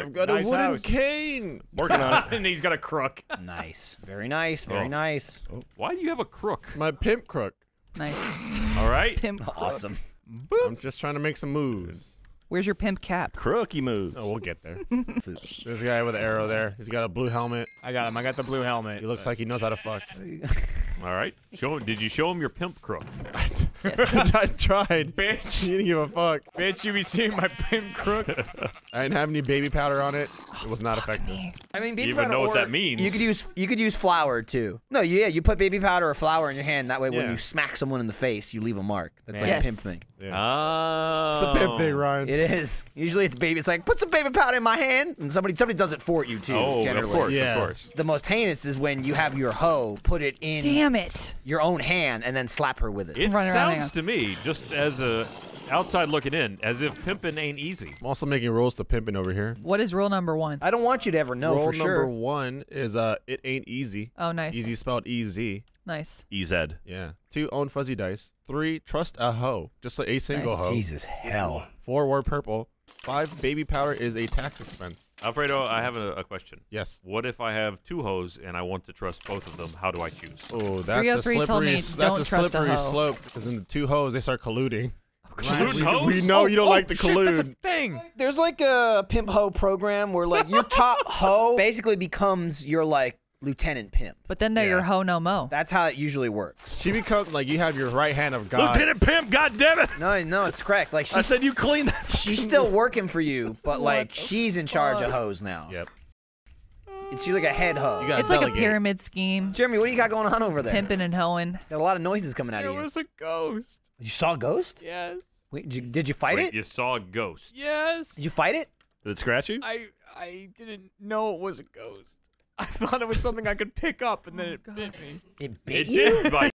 right. I've got Nice a wooden house. cane. Working on it. and he's got a crook. Nice. Very nice. Very Oh. nice. Oh, why do you have a crook? My pimp crook. Nice. All right. Pimp. crook. Awesome. I'm just trying to make some moves. Where's your pimp cap? Crooky move. Oh, we'll get there. There's a guy with an arrow there. He's got a blue helmet. I got him. I got the blue helmet. He looks like he knows how to fuck. All right. Show him. Did you show him your pimp crook? I tried. Bitch. You didn't give a fuck. Bitch, you be seeing my pimp crook? I didn't have any baby powder on it. Oh, it was not effective. I mean, baby You even powder know what or that means. You could use you could use flour too. No, yeah, you put baby powder or flour in your hand. That way, when Yeah. you smack someone in the face, you leave a mark. That's like Yes. a pimp thing. Yeah. Oh. It's a pimp thing, Ryan. It is. Usually, it's baby. It's like put some baby powder in my hand, and somebody somebody does it for you too. Oh, generally. of course, Yeah. of course. The most heinous is when you have your hoe put it in Damn it. your own hand and then slap her with it. It Run around, sounds to me, just as a outside looking in, as if pimping ain't easy. I'm also making rules to pimping over here. What is rule number one? I don't want you to ever know Rule for number sure. one is uh, it ain't easy. Oh, nice. Easy spelled E Z. Nice. EZ. Yeah. Two, own fuzzy dice. Three, trust a hoe. Just like a single Nice. hoe. Jesus hell. Four, word purple. Five, baby powder is a tax expense. Alfredo, I have a, a question. Yes. What if I have two hoes and I want to trust both of them? How do I choose? Oh, that's a oh slippery. me that's a trust a slope because in the two hoes they start colluding. Oh, collude we, we know you don't Oh, like the shit, collude. that's a thing. There's like a pimp hoe program where like your top hoe basically becomes your like lieutenant pimp. But then they're your Yeah. ho no mo. That's how it usually works. She becomes like you have your right hand of God. Lieutenant Pimp, goddammit! No, no, it's correct. Like I she's said you clean that. she's still working for you, but like she's in charge of hoes now. Yep. It's you like a head hoe. You got It's like a pyramid scheme. Jeremy, what do you got going on over there? Pimping and hoeing. Got a lot of noises coming out There of you. was a ghost. You saw a ghost? Yes. Wait, did you, did you fight Wait, it? you saw a ghost. Yes. Did you fight it? Did it scratch you? I I didn't know it was a ghost. I thought it was something I could pick up, and then oh, it bit me. It bit It you? did bite